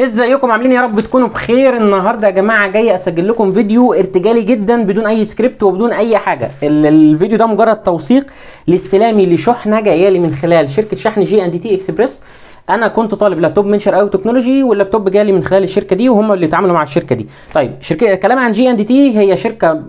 إزيكم؟ عاملين يا رب؟ تكونوا بخير النهارده يا جماعة. جاي أسجل لكم فيديو ارتجالي جدا بدون أي سكريبت وبدون أي حاجة. ال- الفيديو ده مجرد توثيق لاستلامي لشحنة جاية لي من خلال شركة شحن جي ان دي تي اكسبريس أنا كنت طالب لابتوب من شرقاوي تكنولوجي واللابتوب جالي من خلال الشركة دي وهم اللي اتعاملوا مع الشركة دي. طيب شركة كلام عن جي ان دي تي هي شركة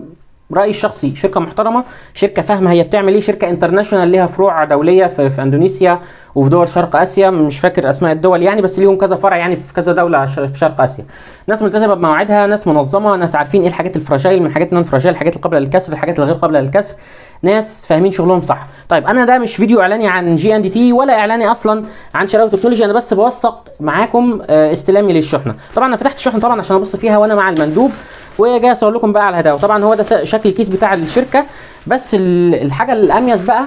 رأيي الشخصي شركة محترمة شركة فاهمة هي بتعمل إيه شركة international ليها فروع دولية في, في أندونيسيا وفي دول شرق آسيا مش فاكر أسماء الدول يعني بس ليهم كذا فرع يعني في كذا دولة في شرق آسيا. ناس ملتزمة بمواعيدها ناس منظمة ناس عارفين إيه الحاجات ال fragile من الحاجات ال non fragile الحاجات اللي قابله للكسر الحاجات اللي غير قابله للكسر ناس فاهمين شغلهم صح. طيب أنا ده مش فيديو إعلاني عن جي ان دي تي ولا إعلاني أصلا عن شرقاوي تكنولوجي أنا بس بوثق معاكم آه، استلامي للشحنة. طبعا أنا فتحت الشحنة طبعا عشان أبص فيها وأنا مع المندوب. وجاي اصور لكم بقى على الهداوة. طبعا هو ده شكل الكيس بتاع الشركة بس ال- الحاجة الأميز بقى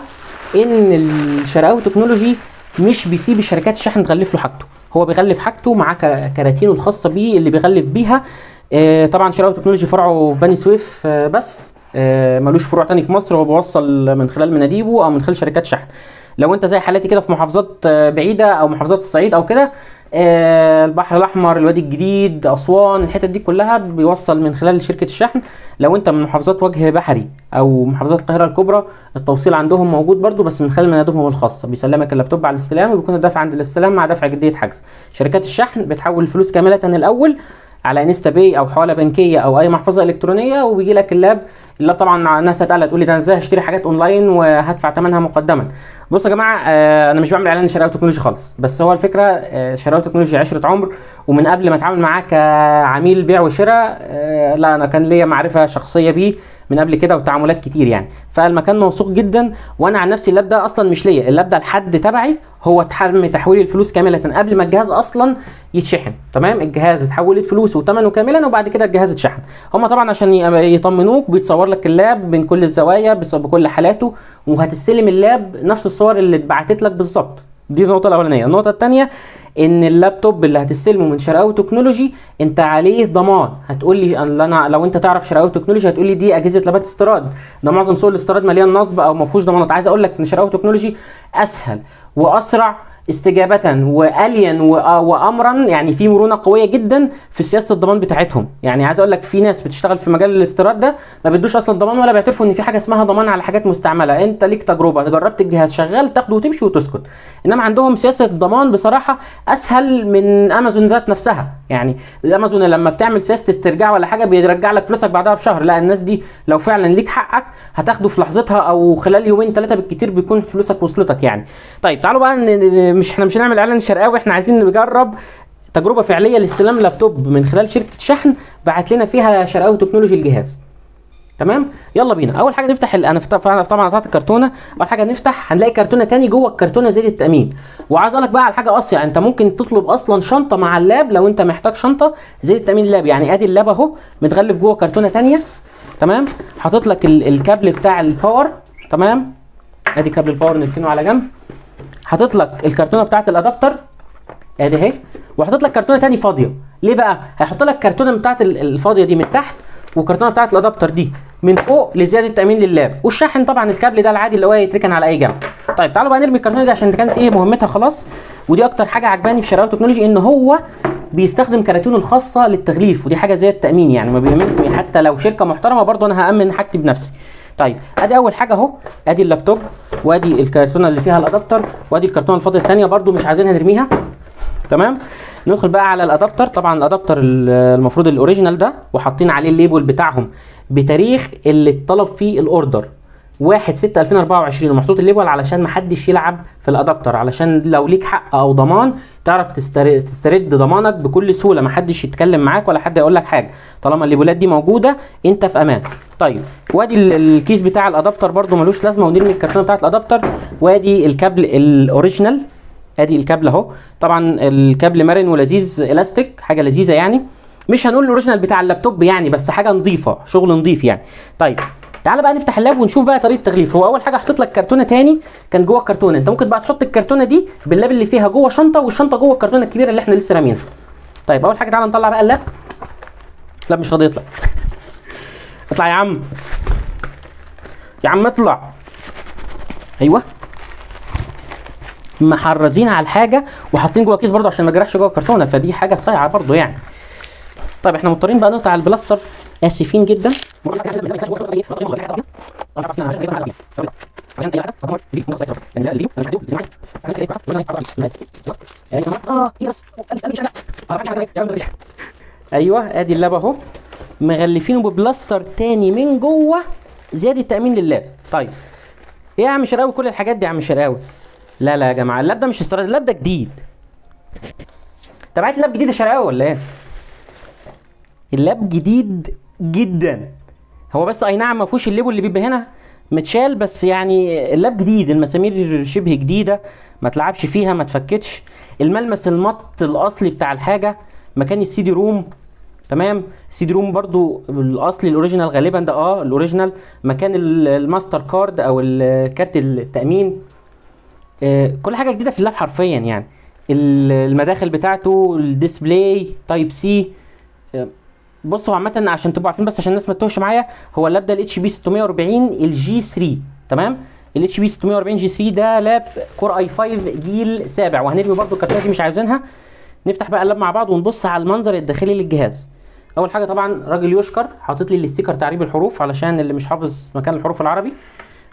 إن الشرقاوي تكنولوجي مش بيسيب الشركات الشحن تغلف له حاجته. هو بيغلف حاجته مع كراتينه الخاصة بيه اللي بيغلف بيها. آه، طبعا شرقاوي تكنولوجي فرعه في بني سويف آه، بس آه، ملوش فروع تاني في مصر. هو بيوصل من خلال مناديبه أو من خلال شركات شحن. لو أنت زي حالاتي كده في محافظات آه، بعيدة أو محافظات الصعيد أو كده البحر الأحمر الوادي الجديد أسوان الحتت دي كلها بيوصل من خلال شركة الشحن. لو أنت من محافظات وجه بحري أو محافظات القاهرة الكبرى التوصيل عندهم موجود برضو بس من خلال مناديبهم الخاصة. بيسلمك اللابتوب على الاستلام وبيكون الدفع عند الاستلام مع دفع جدية حجز. شركات الشحن بتحول الفلوس كاملة الأول على انستا باي أو حوالة بنكية أو أي محفظة إلكترونية وبيجي لك اللاب اللاب طبعا الناس هتقلق تقول لي ده إزاي هشتري حاجات أونلاين وهدفع ثمنها مقدما؟ بصوا يا جماعة آه، أنا مش بعمل إعلان شرقاوي تكنولوجي خالص بس هو الفكرة آه، شرقاوي تكنولوجي عشرة عمر ومن قبل ما أتعامل معاه كعميل بيع وشراء آه، لا أنا كان ليا معرفة شخصية بيه من قبل كده وتعاملات كتير يعني. فالمكان موثوق جدا وأنا عن نفسي اللاب ده أصلا مش ليا. اللاب ده لحد تبعي هو تم تحويل الفلوس كاملة. قبل ما الجهاز أصلا يتشحن تمام؟ الجهاز اتحولت فلوسه وثمنه كاملا وبعد كده الجهاز اتشحن. هم طبعا عشان يطمنوك بيتصور لك اللاب من كل الزوايا بكل حالاته وهتستلم اللاب نفس الصور اللي اتبعتت لك بالظبط. دي النقطة الأولانية، النقطة الثانية إن اللابتوب اللي هتستلمه من شرقاوي تكنولوجي أنت عليه ضمان، هتقول لي أنا لو أنت تعرف شرقاوي تكنولوجي هتقول لي دي أجهزة لابات استيراد، ده معظم سوق الاستيراد مليان نصب أو ما فيهوش ضمانات، عايز أقول لك إن شرقاوي تكنولوجي أسهل وأسرع استجابة والين و- وامرا يعني في مرونة قوية جدا في سياسة الضمان بتاعتهم. يعني عايز أقول لك في ناس بتشتغل في مجال الاستيراد ده ما بيدوش أصلا ضمان ولا بيعترفوا إن في حاجة اسمها ضمان على حاجات مستعملة. أنت ليك تجربة جربت الجهاز شغال تاخده وتمشي وتسكت. إنما عندهم سياسة ضمان بصراحة أسهل من امازون ذات نفسها. يعني امازون لما بتعمل سياسه استرجاع ولا حاجة بيرجع لك فلوسك بعدها بشهر. لا الناس دي لو فعلا ليك حقك هتاخده في لحظتها أو خلال يومين ثلاثة بالكتير بيكون فلوسك وصلتك يعني. طيب تعالوا بقى مش إحنا مش هنعمل إعلان شرقاوي إحنا عايزين نجرب تجربة فعلية لاستلام لابتوب من خلال شركة شحن بعت لنا فيها شرقاوي تكنولوجي الجهاز. تمام؟ يلا بينا. أول حاجة نفتح ال... أنا طبعا قطعت الكرتونة. أول حاجة نفتح هنلاقي كرتونة تاني جوه الكرتونة زي التأمين. وعايز أقول لك بقى على حاجة أصيع. أنت ممكن تطلب أصلا شنطة مع اللاب لو أنت محتاج شنطة. زي التأمين اللاب يعني أدي اللاب أهو متغلف جوه كرتونة تانية. تمام؟ حاطط لك ال... الكابل بتاع ال power. تمام؟ أدي كابل ال power نركنه على جنب. حاطط لك الكرتونة بتاعت ال adapter. أدي أهي. وحاطط لك كرتونة تاني فاضية. ليه بقى؟ هيحط لك كرتونة بتاعت ال- الفاضية دي من تحت والكرتونه بتاعت ال adapter دي. من فوق لزيادة تامين لللاب. والشاحن طبعا الكابل ده العادي اللي هو يتركن على أي جنب. طيب تعالوا بقى نرمي الكرتونة دي عشان كانت إيه مهمتها خلاص. ودي أكتر حاجة عجباني في شرقاوي تكنولوجي إن هو بيستخدم كراتينه الخاصة للتغليف ودي حاجة زي التامين يعني ما بيأمن حتى لو شركة محترمة برضه أنا هأمن حاجتي بنفسي. طيب أدي أول حاجة أهو. أدي اللابتوب وأدي الكرتونة اللي فيها ال adapter وأدي الكرتونة الفاضية الثانية برضه مش عايزينها نرميها. تمام؟ ندخل بقى على ال adapter. طبعا ال adapter ال- المفروض ال original ده وحاطين عليه ال label بتاعهم بتاريخ اللي اتطلب فيه ال order. 1 6 2024 ومحطوط ال label علشان محدش يلعب في ال adapter. علشان لو ليك حق أو ضمان تعرف تسترد, ضمانك بكل سهولة. محدش يتكلم معاك ولا حد يقول لك حاجة. طالما الليبلات دي موجودة انت في أمان. طيب وادي ال- الكيس بتاع ال adapter برده ملوش لازمة ونرمي الكرتونة بتاعت ال adapter. وادي الكابل ال original ادي الكابل اهو. طبعا الكابل مرن ولذيذ الاستيك حاجة لذيذة يعني. مش هنقول ال original بتاع اللابتوب يعني بس حاجة نظيفة شغل نظيف يعني. طيب تعال بقى نفتح اللاب ونشوف بقى طريقة التغليف هو أول حاجة حاطط لك كرتونة تاني كان جوه الكرتونة. أنت ممكن بقى تحط الكرتونة دي باللاب اللي فيها جوه شنطة والشنطة جوه الكرتونة الكبيرة اللي إحنا لسه رامينها. طيب أول حاجة تعالى نطلع بقى اللاب. اللاب مش راضي يطلع. اطلع يا عم. يا عم اطلع. أيوه. محرزين على الحاجة وحاطين جوه كيس برضه عشان ما يجرحش جوه الكرتونة فدي حاجة صايعة برضه يعني. طيب إحنا مضطرين بقى نقطع البلاستر. آسفين جدا. أيوه أدي اللاب أهو. مغلفينه ببلاستر تاني من جوه زيادة تأمين للاب. طيب إيه يا عم شرقاوي؟ كل الحاجات دي يا عم شرقاوي. لا لا يا جماعة اللاب ده مش استيراد اللاب ده جديد. تبعت اللاب جديد يا شرقاوي ولا إيه؟ اللاب جديد جدا. هو بس أي نعم ما فيهوش ال label اللي بيبقى هنا متشال بس يعني اللاب جديد المسامير شبه جديدة ما تلعبش فيها ما تفكتش. الملمس ال matte الأصلي بتاع الحاجة مكان ال CD-ROM. تمام؟ ال CD-ROM برضو الأصلي ال original غالبا ده آه ال original. مكان ال- ال master card أو ال- كارت التأمين. كل حاجة جديدة في اللاب حرفيا يعني. ال- المداخل بتاعته ال display Type-C بصوا عامة عشان تبقوا عارفين بس عشان الناس ما تتوهش معايا هو اللاب ده الاتش بي 640 الجي 3 تمام؟ الاتش بي 640 جي 3 ده لاب Core i5 جيل سابع. وهنرمي برضو الكرتونة دي مش عايزينها. نفتح بقى اللاب مع بعض ونبص على المنظر الداخلي للجهاز. أول حاجة طبعا راجل يشكر حاطط لي ال sticker تعريب الحروف علشان اللي مش حافظ مكان الحروف العربي.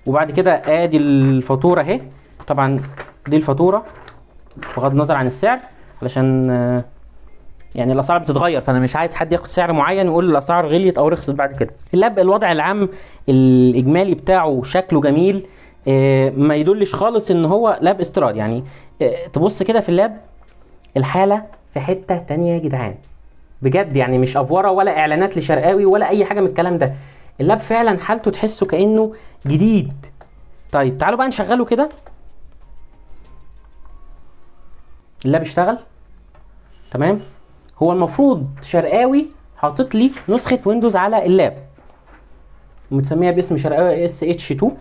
وبعد كده آدي الفاتورة أهي. طبعا دي الفاتورة بغض النظر عن السعر علشان آه، يعني الأسعار بتتغير فأنا مش عايز حد ياخد سعر معين ويقول الأسعار غليت أو رخصت بعد كده. اللاب الوضع العام الإجمالي بتاعه شكله جميل آه، ما يدلش خالص إن هو لاب استيراد. يعني آه، تبص كده في اللاب الحالة في حتة تانية يا جدعان. بجد يعني مش أفورة ولا إعلانات لشرقاوي ولا أي حاجة من الكلام ده. اللاب فعلا حالته تحسه كأنه جديد. طيب تعالوا بقى نشغله كده. اللاب اشتغل تمام؟ هو المفروض شرقاوي حاطط لي نسخة Windows على اللاب. مسميها باسم شرقاوي SH 2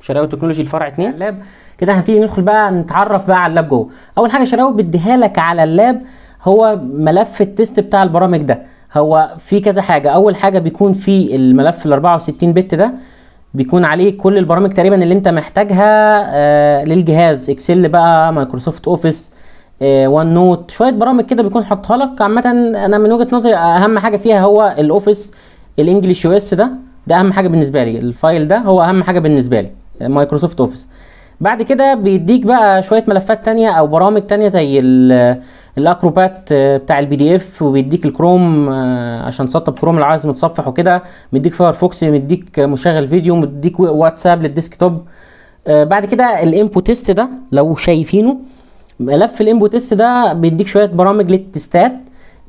شرقاوي Technology الفرع 2 اللاب. كده هنبتدي ندخل بقى نتعرف بقى على اللاب جوه. أول حاجة شرقاوي بيديها لك على اللاب هو ملف ال test بتاع البرامج ده. هو في كذا حاجة. أول حاجة بيكون في الملف ال 64 bit ده بيكون عليه كل البرامج تقريبا اللي أنت محتاجها آه للجهاز. Excel بقى Microsoft Office OneNote شوية برامج كده بيكون حاطها لك. عامة أنا من وجهة نظري أهم حاجة فيها هو ال Office ال English US ده. ده أهم حاجة بالنسبة لي. ال file ده هو أهم حاجة بالنسبة لي. Microsoft Office. بعد كده بيديك بقى شوية ملفات تانية أو برامج تانية زي ال- ال Acrobat آه، بتاع ال PDF وبيديك الكروم آه، عشان تسطب كروم اللي عايز متصفح وكده. مديك Firefox مديك مشغل فيديو مديك واتساب لل desktop. آه، بعد كده ال input test ده لو شايفينه ملف ال input test ده بيديك شوية برامج للتستات.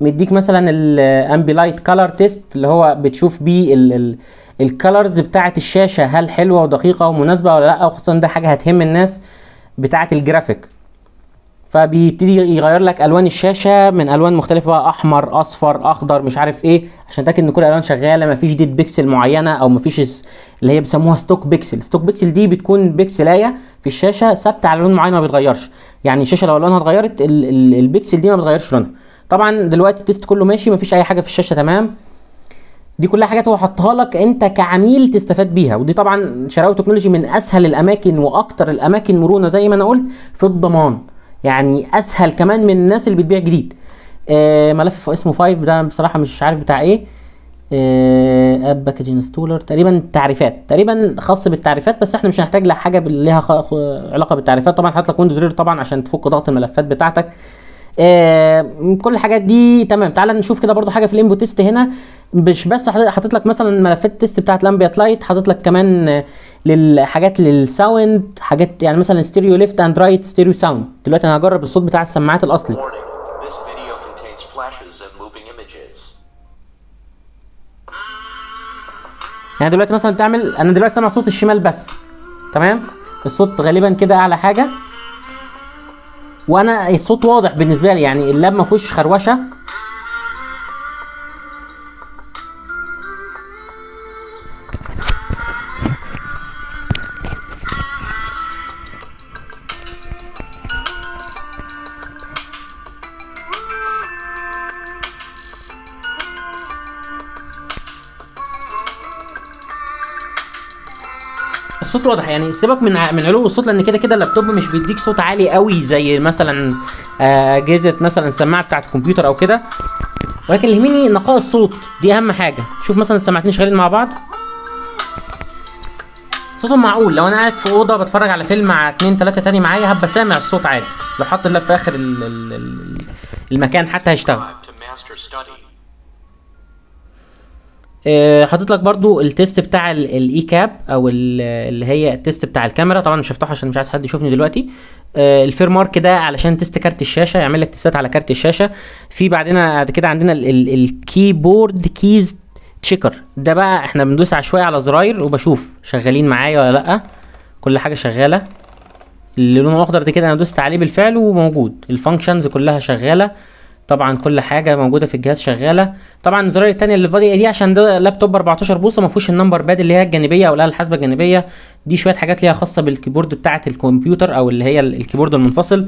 مديك مثلا ال Ambilight color test اللي هو بتشوف بيه ال colors بتاعة الشاشة هل حلوة ودقيقة ومناسبة ولا لأ وخصوصا ده حاجة هتهم الناس بتاعة الجرافيك فبيبتدي يغير لك ألوان الشاشة من ألوان مختلفة بقى أحمر أصفر أخضر مش عارف إيه عشان تأكد إن كل الالوان شغالة مفيش dead pixel معينة أو مفيش اللي هي بيسموها stuck pixel. stuck pixel دي بتكون بيكسلاية في الشاشة ثابتة على لون معين ما بيتغيرش. يعني الشاشة لو لونها اتغيرت ال- ال- البيكسل دي ما بتغيرش لونها. طبعا دلوقتي ال test كله ماشي مفيش أي حاجة في الشاشة تمام؟ دي كلها حاجات هو حطها لك أنت كعميل تستفاد بيها. ودي طبعا شرقاوي Technology من أسهل الأماكن وأكتر الأماكن مرونة زي ما أنا قلت في الضمان. يعني أسهل كمان من الناس اللي بتبيع جديد. آه ملف اسمه 5 ده بصراحة مش عارف بتاع إيه. app package installer تقريبا تعريفات. تقريبا خاص بالتعريفات بس إحنا مش هنحتاج لحاجه ليها علاقة بالتعريفات. طبعا حاطط لك ويندوز ريدر طبعا عشان تفك ضغط الملفات بتاعتك. آه كل الحاجات دي تمام. تعال نشوف كده برضو حاجة في ال input test هنا. مش بس حاطط لك مثلا ملفات ال test بتاعت Ambilight حاطط لك كمان آه، للحاجات لل sound حاجات يعني مثلا stereo left and right stereo sound. دلوقتي أنا هجرب الصوت بتاع السماعات الأصلي. يعني دلوقتي مثلا بتعمل أنا دلوقتي سامع صوت الشمال بس. تمام؟ الصوت غالبا كده أعلى حاجة. وأنا الصوت واضح بالنسبة لي يعني اللاب ما فيهوش خروشة. الصوت واضح. يعني سيبك من من علو الصوت لأن كده كده اللابتوب مش بيديك صوت عالي قوي زي مثلا آه، اجهزه مثلا السماعة بتاعت الكمبيوتر أو كده. ولكن اللي يهمني نقاء الصوت. دي أهم حاجة. شوف مثلا السماعتين شغالين مع بعض. صوتهم معقول. لو أنا قاعد في أوضة بتفرج على فيلم مع اتنين تلاتة تاني معايا هبقى سامع الصوت عادي. لو حط اللاب في آخر ال- ال- المكان حتى هيشتغل. حاطط لك برضو ال test بتاع ال eCap أو ال- اللي هي ال test بتاع الكاميرا. طبعا مش هفتحه عشان مش عايز حد يشوفني دلوقتي. آه، ال FurMark ده علشان test كارت الشاشة يعمل لك تيستات على كارت الشاشة. في بعدين بعد كده عندنا ال- ال- ال keyboard keys checker ده بقى إحنا بندوس شوية على زراير وبشوف شغالين معايا ولا لأ. كل حاجة شغالة. اللي لونه اخضر ده كده أنا دوست عليه بالفعل وموجود. ال functions كلها شغالة. طبعا كل حاجة موجودة في الجهاز شغالة. طبعا الزرار التانية اللي فاضيه دي عشان ده لابتوب 14 بوصة ما فيهوش ال number pad اللي هي الجانبية أو الاله الحاسبة الجانبية. دي شوية حاجات ليها خاصة بال keyboard بتاعة الكمبيوتر أو اللي هي ال- ال keyboard المنفصل.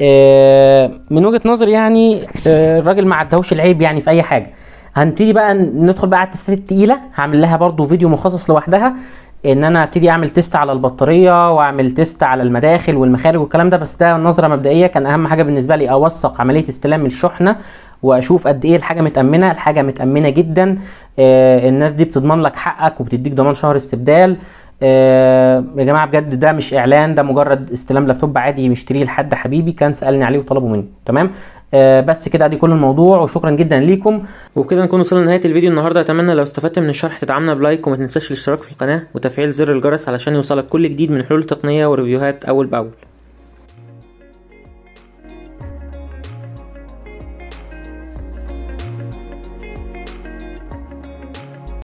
آه، من وجهة نظري يعني آه، الراجل ما عدهوش العيب يعني في أي حاجة. هنبتدي بقى ندخل بقى على التستات التقيلة. هعمل لها برضو فيديو مخصص لوحدها. إن أنا أبتدي أعمل test على البطارية وأعمل test على المداخل والمخارج والكلام ده بس ده نظرة مبدئية. كان أهم حاجة بالنسبة لي أوثق عملية استلام الشحنة وأشوف قد إيه الحاجة متأمنة. الحاجة متأمنة جدا. آه الناس دي بتضمن لك حقك وبتديك ضمان شهر استبدال. آه يا جماعة بجد ده مش إعلان ده مجرد استلام لابتوب عادي مشتريه لحد حبيبي. كان سألني عليه وطلبه مني تمام؟ آه بس كده دي كل الموضوع وشكرا جدا ليكم. وبكده نكون وصلنا لنهاية الفيديو النهارده. أتمنى لو استفدت من الشرح تدعمنا ب like وما تنساش الاشتراك في القناة وتفعيل زر الجرس علشان يوصلك كل جديد من حلول تقنيه وريفيوهات أول بأول.